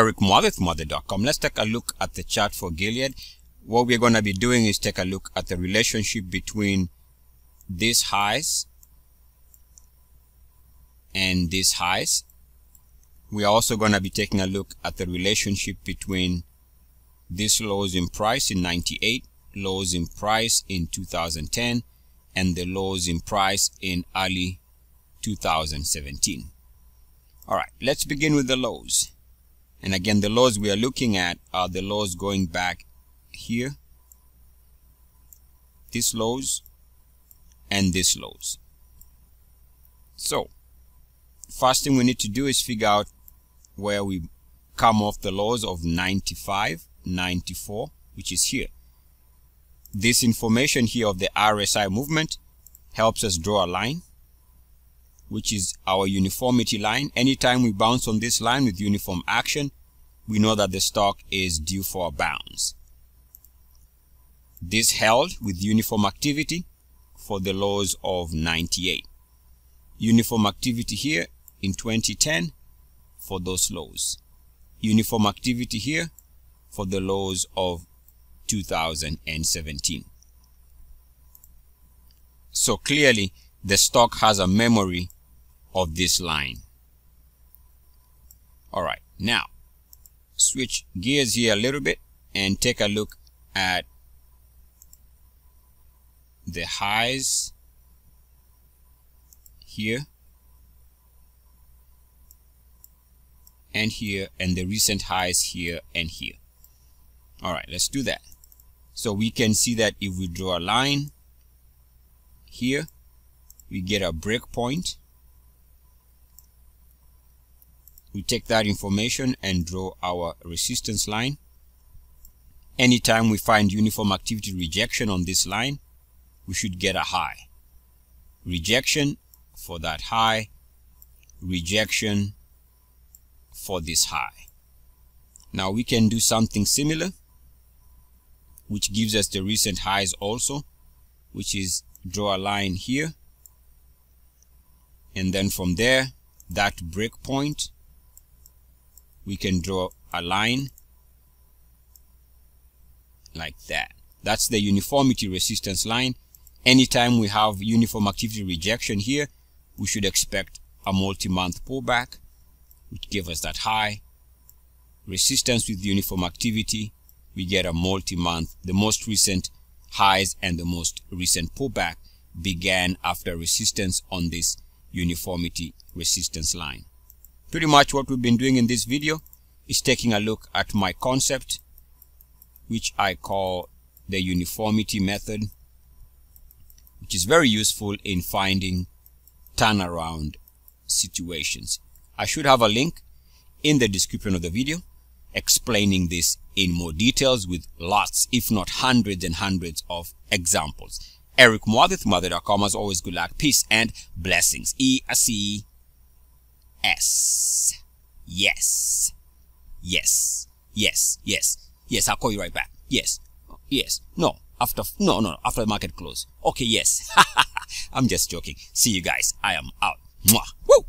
Eric Muathe.com. Let's take a look at the chart for Gilead. What we're going to be doing is take a look at the relationship between these highs and these highs. We are also going to be taking a look at the relationship between these lows in price in 98, lows in price in 2010, and the lows in price in early 2017. All right, let's begin with the lows. And again, the laws we are looking at are the laws going back here, these laws, and these laws. So, first thing we need to do is figure out where we come off the laws of 95, 94, which is here. This information here of the RSI movement helps us draw a line which is our uniformity line. Anytime we bounce on this line with uniform action, we know that the stock is due for a bounce. This held with uniform activity for the lows of 98. Uniform activity here in 2010 for those lows. Uniform activity here for the lows of 2017. So clearly the stock has a memory of this line. All right, now switch gears here a little bit and take a look at the highs here and here and the recent highs here and here. All right, let's do that. So we can see that if we draw a line here, we get a break we take that information and draw our resistance line. Anytime we find uniform activity rejection on this line, we should get a high. Rejection for that high, rejection for this high. Now we can do something similar, which gives us the recent highs also, which is draw a line here. And then from there, that break point we can draw a line like that. That's the uniformity resistance line. Anytime we have uniform activity rejection here, we should expect a multi-month pullback, which give us that high. Resistance with uniform activity, we get a multi-month. The most recent highs and the most recent pullback began after resistance on this uniformity resistance line. Pretty much what we've been doing in this video is taking a look at my concept, which I call the uniformity method, which is very useful in finding turnaround situations. I should have a link in the description of the video explaining this in more details with lots, if not hundreds and hundreds of examples. Eric Muathe, Muathe.com. As always, good luck, peace, and blessings. E-A-C S. Yes. Yes. Yes. Yes. Yes. I'll call you right back. Yes. Yes. No. After, no, no, after the market close. Okay. Yes. I'm just joking. See you guys. I am out. Mwah. Woo.